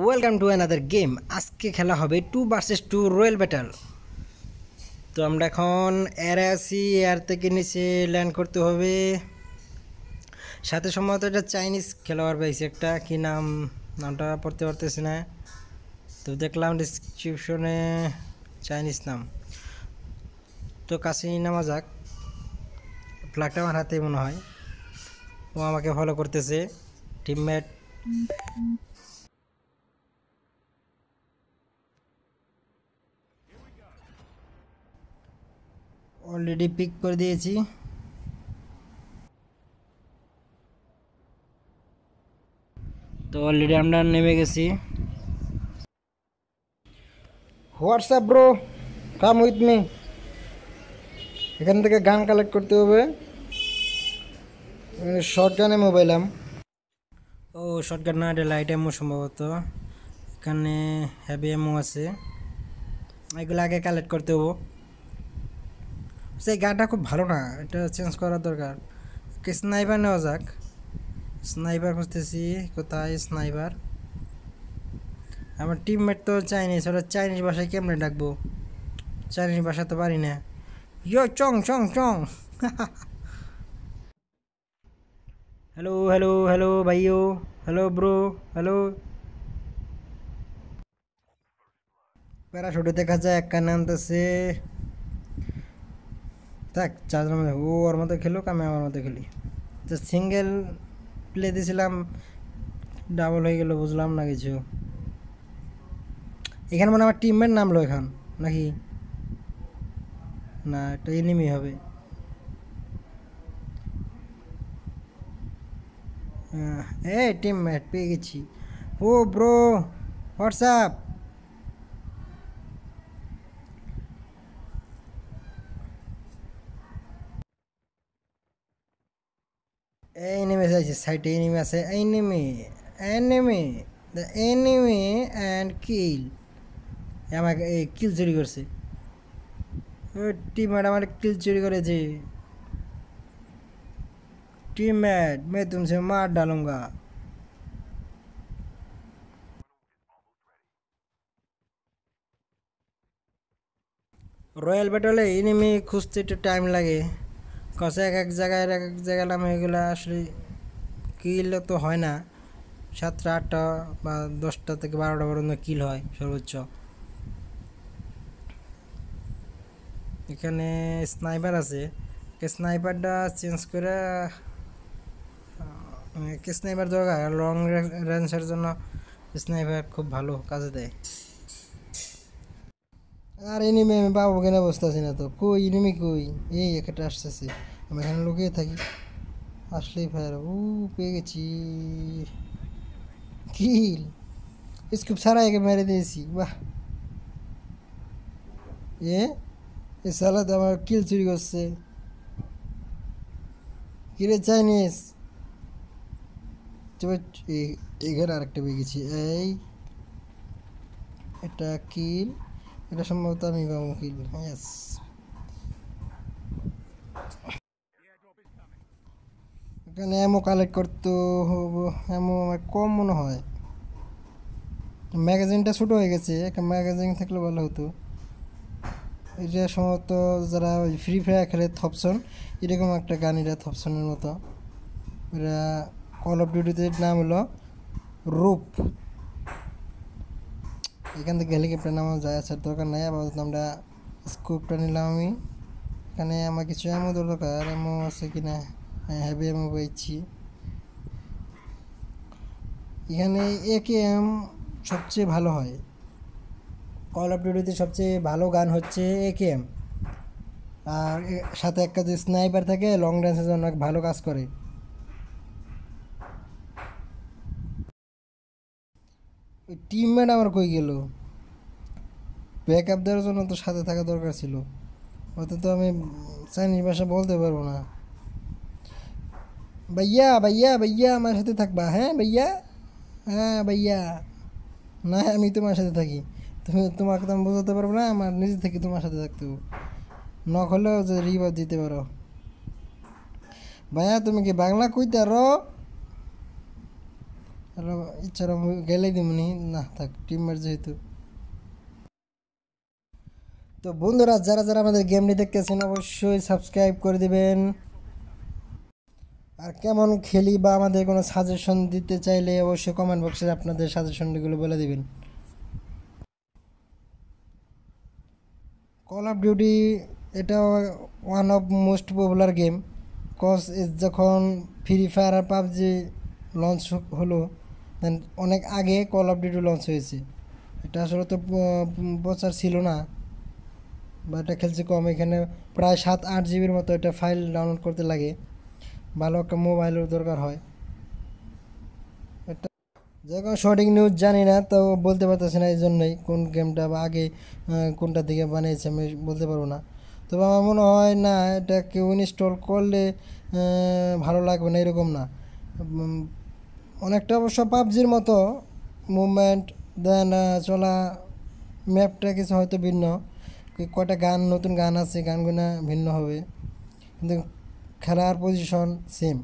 Welcome to another game আজকে খেলা হবে two versus two royal battle তো আমরা এখন এয়ারে আছি এয়ার থেকে নিচে ল্যান্ড করতে হবে। সাথে সম্ভবত এটা চাইনিজ খেলোয়াড় পাইছি একটা। কি নাম, নামটা পড়তে পারতেছি না। তো দেখলাম ডিসক্রিপশনে চাইনিজ নাম। তো কাছে নামা যাক। ফ্ল্যাগটা আমার হাতেই মনে হয়। ও আমাকে ফলো করতেছে। টিমমেট অলরেডি পিক করে দিয়েছি। তো অলরেডি আমরা নেমে গেছি। What's up bro come with me এখান থেকে গান কালেক্ট করতে হবে। শর্ট গানে মোবাইলাম ও শর্ট গান না, এটা লাইট এমও সম্ভবত। এখানে হ্যাভি এমও আছে। এগুলো আগে কালেক্ট করতে হব। সেই গানটা খুব ভালো না, এটা চেঞ্জ করার দরকার। স্নাইপার নেওয়া যাক। স্নাইপার খুঁজতেছি, কোথায় স্নাইপার আমার টিমমেট তো চাইনিজ ওরা চাইনিজ ভাষায় কেমনে ডাকবো? চাইনিজ ভাষা তো পারি না। ইয়ো চং চং চং হ্যালো হ্যালো হ্যালো ভাইও হ্যালো ব্রো হ্যালো প্যারাশুটে দেখা যায় এক কানে আনতেছে থাক চারজনের মধ্যে ও ওর মতো খেলুক, আমি আমার মতো খেলি। তো সিঙ্গেল প্লে দিয়েছিলাম ডাবল হয়ে গেল, বুঝলাম না কিছু। এখানে মানে আমার টিমমেট নামলো এখন, নাকি? না এটা এনিমি হবে। এ টিমমেট পেয়ে গেছি। ও bro what's up এই নেমে আছে সাইডে এনিমি আছে enemy enemy the enemy and kill আমাকে এই কিল চুরি করছে টিমমেট আমার কিল চুরি করেছে टीममेट मैं तुमसे मार डालूंगा রয়্যাল ব্যাটলে এনিমি খুঁজতে একটু টাইম লাগে কষে এক এক জায়গায়, এক এক জায়গায় নামে এগুলো আসলে কিল তো হয় না। সাতটা, আটটা বা দশটা থেকে বারোটা পর্যন্ত কিল হয় সর্বোচ্চ। এখানে স্নাইপার আছে। স্নাইপারটা চেঞ্জ করে স্নাইপার দরকার? লং রেঞ্জের জন্য স্নাইপার খুব ভালো কাজে দেয়। আর এনিমি আমি পাবো কেন বসতেছি না তো। কই এনিমি কই? এই একটা আসতেছে। আমি এখানে লুকিয়ে থাকি। আসলেই ফায়ার ও পেয়ে গেছি। কিল। স্কুপ সারা একে মেরে দিয়েছি, বাহ। এ এ সালাদ আমার কিল চুরি করছে। কিরে চাইনিস তবে এখানে আরেকটা পেয়ে গেছি। এই, এটা কিল। এটা সম্ভবত আমি পাবো কিল এখানে অ্যামো কালেক্ট করতে অ্যামো আমার কম মনে হয়। ম্যাগাজিনটা ছোটো হয়ে গেছে, একটা ম্যাগাজিন থাকলে ভালো হতো। এটা সম্ভবত যারা ওই ফ্রি ফায়ার খেলে থপসন এরকম একটা গান এটা থপসনের মতো। এটা কল অফ ডিউটিতে নাম হলো রূপ এখান থেকে হেলিকপ্টার নামও যায়, আসার দরকার নাই, আপাতত আমরা স্কোপটা নিলাম আমি। এখানে আমার কিছু এমও দরকার এমও আছে কি না হ্যাঁ পেয়েছি। এখানে একে এম সবচেয়ে ভালো হয়। কল অফ ডিউটিতে সবচেয়ে ভালো গান হচ্ছে একে এম আর সাথে একটা যে স্নাইপার থাকে লং রেঞ্জের জন্য ভালো কাজ করে। টিমমেট আমার কই গেল? ব্যাক আপ দেওয়ার জন্য তো সাথে থাকা দরকার ছিল। অত তো আমি চাইনিজ ভাষা বলতে পারব না। ভাইয়া ভাইয়া ভাইয়া আমার সাথে থাকবা হ্যাঁ ভাইয়া হ্যাঁ ভাইয়া না আমি তোমার সাথে থাকি তুমি তোমাকে তো আমি বোঝাতে পারব না আমার নিজে থেকে তোমার সাথে থাকতে নক হলেও যে রিভার দিতে পারো ভাইয়া তুমি কি বাংলা কইতে আরও ইচ্ছা গেলেই দিমনি না থাক টিমমেট যেহেতু তো বন্ধুরা যারা যারা আমাদের গেমটি দেখতেছেন অবশ্যই সাবস্ক্রাইব করে দিবেন আর কেমন খেলি বা আমাদের কোনো সাজেশন দিতে চাইলে অবশ্যই কমেন্ট বক্সে আপনাদের সাজেশনগুলো বলে দিবেন। কল অফ ডিউটি এটা one of most popular game cause যখন ফ্রি ফায়ার আর পাবজি লঞ্চ হলো দেন অনেক আগে কল অফ ডিউটি লঞ্চ হয়েছে। এটা আসলে তো প্রচার ছিল না, বা এটা খেলছে কম, এখানে প্রায় সাত আট জিবির মতো এটা ফাইল ডাউনলোড করতে লাগে। ভালো একটা মোবাইলের দরকার হয়। এটা যখন সঠিক নিউজ জানি না তো বলতে পারতেছি না এই জন্যই কোন গেমটা বা আগে কোনটা দিকে বানিয়েছে আমি বলতে পারব না। তবে আমার মনে হয় না, এটা কেউ ইনস্টল করলে ভালো লাগবে না, এরকম না। অনেকটা অবশ্য পাবজির মতো মুভমেন্ট দেন চলা ম্যাপটা কিছু হয়তো ভিন্ন। কয়টা গান, নতুন গান আছে, গানগুলো ভিন্ন হবে। কিন্তু খেলার পজিশন সেম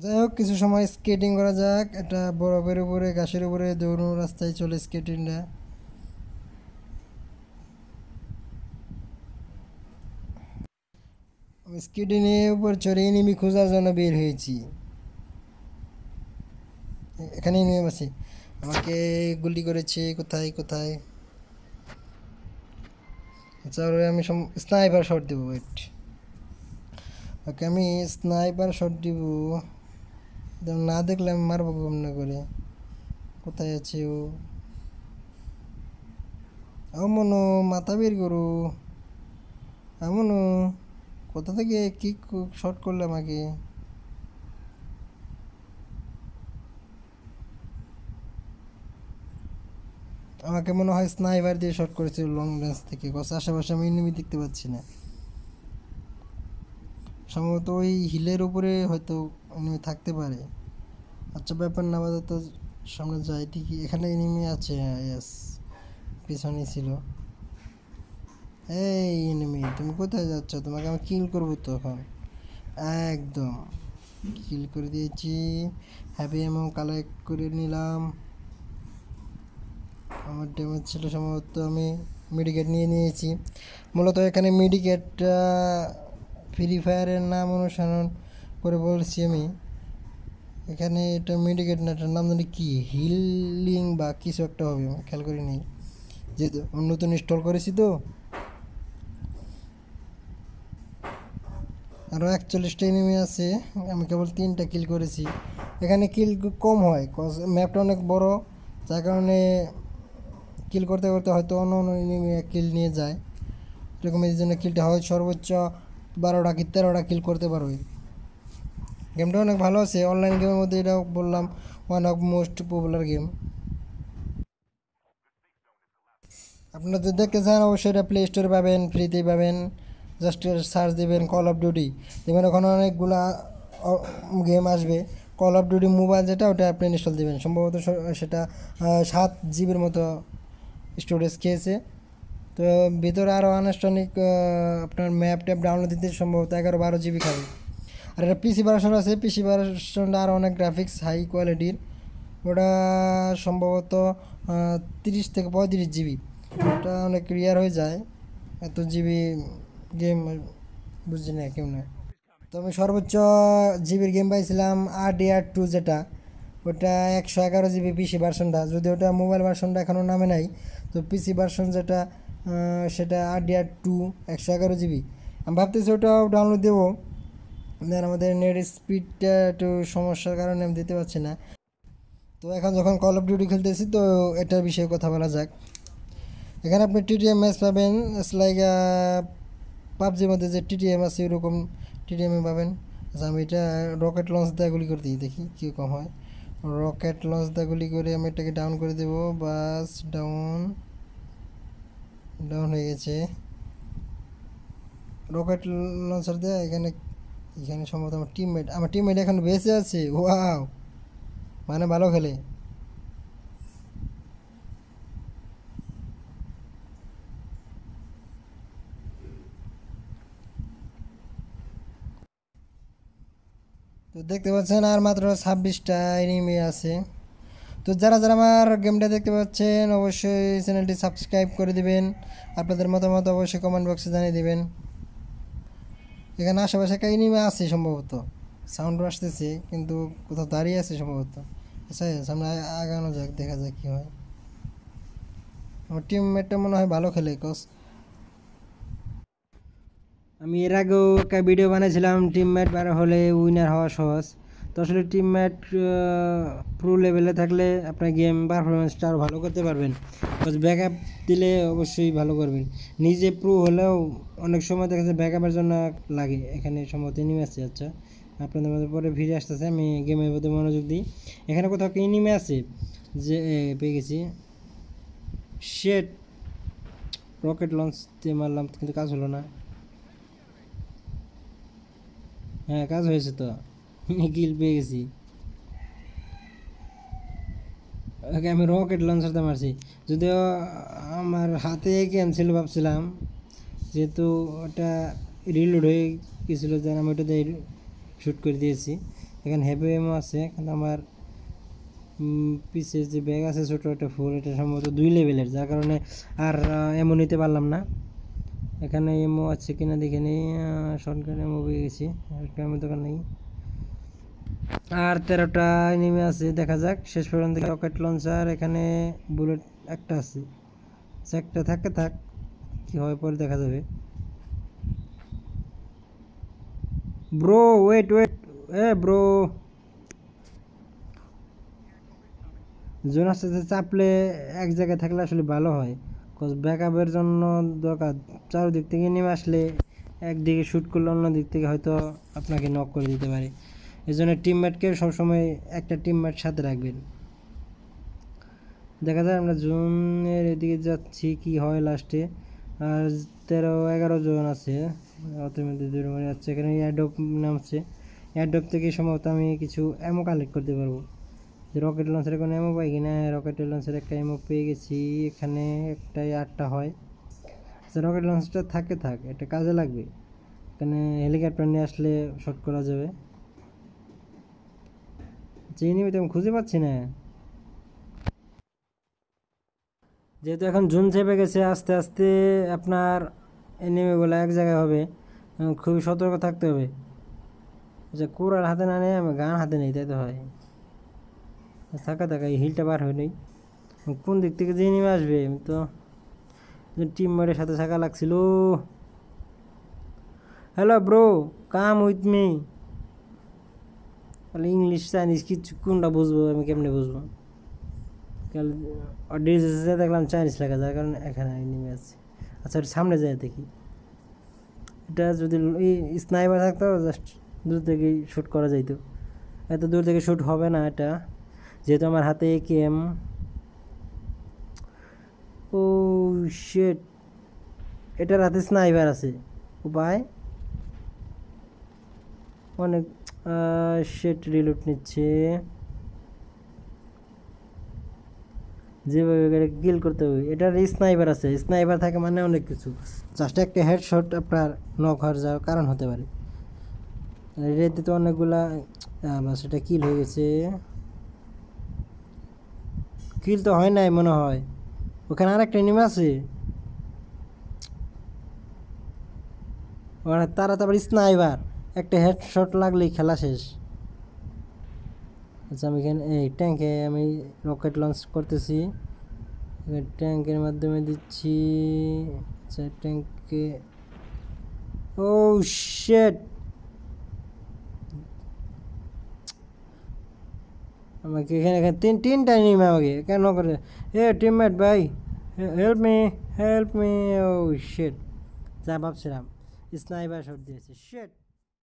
যাই হোক, কিছু সময় স্কেটিং করা যাক। এটা বরফের উপরে, ঘাসের উপরে দৌড়ো রাস্তায় চলে স্কেটিংটা স্কেটিংয়ের উপর চড়ে এনিমি খোঁজার জন্য বের হয়েছি। এখানে নেমে বসি। আমাকে গুলি করেছে, কোথায় কোথায়? আচ্ছা আমি স্নাইপার শট দেবো ওয়েট ওকে আমি স্নাইপার শট দিব। না দেখলে আমি মারবো না করে। কোথায় আছে ও? আমনু, মাথা বের করু। আমনু, কোথা থেকে কি শট করলে আমাকে? আমাকে মনে হয় স্নাইপার দিয়ে শট করেছিল লং রেঞ্জ থেকে। কস আশেপাশে আমি এনিমি দেখতে পাচ্ছি না। সম্ভবত ওই হিলের উপরে হয়তো এনিমি থাকতে পারে। আচ্ছা ব্যাপার না তো সামনে যাই। ঠিকই, এখানে এনিমি আছে ইয়াস পিছনে ছিল। এই এনিমি তুমি কোথায় যাচ্ছ? তোমাকে আমি কিল করব তখন। একদম। কিল করে দিয়েছি। হ্যাপি এমন কালেক্ট করে নিলাম। আমার ড্যামেজ ছিল সম্ভবত আমি মেডিকেট নিয়ে নিয়েছি। মূলত এখানে মেডিকেটটা ফ্রি ফায়ারের নাম অনুসরণ করে বলছি আমি। এখানে এটা মেডিকেট না, এটার নাম জানি কী? হিলিং বা কিছু একটা হবে, আমি খেয়াল করি নেই। যেহেতু নতুন ইনস্টল করেছি তো। আরও একচল্লিশটা এনিমি আছে, আমি কেবল তিনটা কিল করেছি। এখানে কিল কম হয় ম্যাপটা অনেক বড়, যার কারণে কিল করতে করতে হয়তো অন্য অন্য এনিমি কিল নিয়ে যায়। এরকম এই জন্য কিলটা হয় সর্বোচ্চ বারোটা কি তেরোটা কিল করতে পারবে। গেমটা অনেক ভালো আছে অনলাইন গেমের মধ্যে এটাও বললাম one of most popular game আপনারা যদি দেখতে চান, অবশ্যই এটা প্লে স্টোরে পাবেন ফ্রিতে পাবেন জাস্ট সার্চ দেবেন কল অফ ডিউটি দেখবেন ওখানে অনেকগুলা গেম আসবে। কল অফ ডিউটি মোবাইল যেটা, ওটা আপনি ইনস্টল দেবেন। সম্ভবত সেটা সাত জিবির মতো স্টোরেজ খেয়েছে। তো ভিতরে আরও আনুষ্ঠানিক আপনার ম্যাপ ট্যাপ ডাউনলোড দিতে সম্ভবত এগারো বারো জিবি খাবে। আর এটা পিসি ভার্সন আছে পিসি ভার্সনটা আরও অনেক গ্রাফিক্স হাই কোয়ালিটির ওটা সম্ভবত তিরিশ থেকে পঁয়ত্রিশ জিবি ওটা অনেক ক্লিয়ার হয়ে যায়। এত জিবি গেম বুঝছি না কেউ না তো আমি সর্বোচ্চ জিবির গেম পাইছিলাম আর ডি আর টু যেটা ওটা একশো এগারো জিবি পিসি ভার্সনটা যদি ওটা মোবাইল ভার্সনটা এখনও নামে নাই, তো পিসি ভার্সন যেটা সেটা আর ডি আর টু একশো এগারো জিবি। আমি ভাবতেছি ওটাও ডাউনলোড দেবো। দেন আমাদের নেট স্পিডটা একটু সমস্যার কারণে আমি দিতে পারছি না। তো এখন যখন কল অফ ডিউটি খেলতেছি, তো এটার বিষয়ে কথা বলা যাক। এখানে আপনি টিটিএম ম্যাচ পাবেন। লাইক পাবজির মধ্যে যে টিটিএম আছে, এরকম টিটিএমে পাবেন। আচ্ছা আমি এটা রকেট লঞ্চ দেওয়া গুলি করে দিই দেখি কীরকম হয়। রকেট লঞ্চ দা গুলি করে আমি এটাকে ডাউন করে দেব। বাস ডাউন ডাউন হয়ে গেছে। রকেট লঞ্চার দেয় এখানে এখানে সম্ভবত আমার টিমমেট আমার টিমমেট এখন বেঁচে আছে। ওয়াও মানে ভালো খেলে। তো দেখতে পাচ্ছেন আর মাত্র ছাব্বিশটা এনিমি আছে। তো যারা যারা আমার গেমটা দেখতে পাচ্ছেন, অবশ্যই চ্যানেলটি সাবস্ক্রাইব করে দিবেন। আপনাদের মতামত অবশ্যই কমেন্ট বক্সে জানিয়ে দিবেন। এখানে আশেপাশে একটা এনিমি আছে সম্ভবত। সাউন্ড আসতেছে, কিন্তু কোথাও দাঁড়িয়ে আছে সম্ভবত। আচ্ছা সামনে আগানো যাক, দেখা যাক কী হয়। আমার টিমমেটটা মনে হয় ভালো খেলে কস আমি এর আগেও একটা ভিডিও বানিয়েছিলাম টিমমেট বার হলে উইনার হওয়া সহজ। তো আসলে টিমমেট প্রো লেভেলে থাকলে আপনার গেম পারফরমেন্সটা আরও ভালো করতে পারবেন। ব্যাক আপ দিলে অবশ্যই ভালো করবেন। নিজে প্রো হলেও অনেক সময় দেখা যায় ব্যাক আপের জন্য লাগে। এখানে সম্ভবত এনিমে আছে আচ্ছা। আপনাদের মধ্যে পরে ফিরে আসতেছে, আমি গেমের মধ্যে মনোযোগ দিই। এখানে কোথাও এনিমে আছে? যে পেয়ে গেছি। শেট রকেট লঞ্চ দিয়ে মারলাম, কিন্তু কাজ হলো না। হ্যাঁ কাজ হয়েছে তো। গিল পেয়ে গেছি। ওকে, আমি রকেট লঞ্চারটা মারছি। যদিও আমার হাতে ছিল ভাবছিলাম, যেহেতু ওটা রিলোড হয়ে গেছিল যেন আমি ওটা দিয়ে শ্যুট করে দিয়েছি। এখানে হেভি এমও আছে, কিন্তু আমার পিছে যে ব্যাগ আছে ছোটো একটা ফুল এটা সম্ভবত দুই লেভেলের যার কারণে আর এমও নিতে পারলাম না। এখানে এমও আছে কিনা দেখে নিই শর্টগান এমও পেয়ে গেছি এমও দোকান নেই। আর তেরোটা নেমে আছে, দেখা যাক, শেষ পর্যন্ত রকেট লঞ্চার এখানে বুলেট একটা আছে। একটা থাকে, থাক, কি হয় পরে দেখা যাবে। ব্রো ওয়েট ওয়েট এ ব্রো জোন আস্তে আস্তে চাপলে এক জায়গায় থাকলে আসলে ভালো হয়। কজ ব্যাকআপের জন্য দরকার চারদিক থেকে নেমে আসলে একদিকে শ্যুট করলে অন্য দিক থেকে হয়তো আপনাকে নক করে দিতে পারে। এই জন্য টিমমেটকে সবসময় একটা টিমমেট সাথে রাখবেন। দেখা যায় আমরা জুনের এদিকে যাচ্ছি, কি হয় লাস্টে আর তেরো, এগারো জন আছে। মধ্যে দূরে যাচ্ছে এখানে এয়ারড্রপ নামছে। এয়ারড্রপ থেকে সম্ভবত আমি কিছু অ্যামো কালেক্ট করতে পারব। রকেট লঞ্চের কোনো এমও পাই কিনা? রকেট লঞ্চের একটা এমও পেয়ে গেছি। এখানে একটাই আটটা হয়। আচ্ছা রকেট লঞ্চটা থাকে, থাক, এটা কাজে লাগবে। এখানে হেলিকপ্টার নিয়ে আসলে শর্ট করা যাবে। চিনি তো আমি খুঁজে পাচ্ছি না। যেহেতু এখন জুন চেপে গেছে, আস্তে আস্তে আপনার এনিমিগুলো এক জায়গায় হবে। খুবই সতর্ক থাকতে হবে। আচ্ছা কুড়াল হাতে না নেই আমি গান হাতে নেই, তাই তো হয়। থাকা থাকা, এই হিলটা বার হয়ে নেই কোন দিক থেকে যে নেমে আসবে তো টিম মেটের সাথে থাকা লাগছিল। Hello bro come with me তাহলে ইংলিশ চাইনিজ কিছু কোনটা বুঝব, আমি কেমনে বুঝব? ডিজিসে দেখলাম চাইনিজ লেখা, যার কারণে এখানে নেমে আছে। আচ্ছা সামনে যায় দেখি। এটা যদি স্নাইপার থাকতো জাস্ট দূর থেকেই শ্যুট করা যাইতো। এত দূর থেকে শ্যুট হবে না এটা। যেহেতু আমার হাতে কেম ও শেট এটার হাতে স্নাইপার আছে। উপায়? অনেক শেট রিলুট নিচ্ছে। যেভাবে কিল করতে হবে। এটার স্নাইপার আছে। স্নাইপার থাকে মানে অনেক কিছু। জাস্ট একটা হেডশট আপনার নক হওয়ার যাওয়ার কারণ হতে পারে। রেতে তো অনেকগুলা বাস এটা কিল হয়ে গেছে। কিল তো হয় নাই মনে হয়। ওখানে আর একটা এনিমে আছে। ওখানে তারা তারপর স্নাইপার, একটা হেডশট লাগলেই খেলা শেষ। আচ্ছা আমি এখানে, এই ট্যাঙ্কে আমি রকেট লঞ্চ করতেছি। ট্যাঙ্কের মাধ্যমে দিচ্ছি আচ্ছা ট্যাঙ্কে ও শেট আমাকে এখানে এখানে তিন তিনটা নিম আমাকে কেন করে এ টিমমেট ভাই হেল্প মি হেল্প মি ও শেট যা ভাবছিলাম স্নাইপার শট দিয়েছে শেট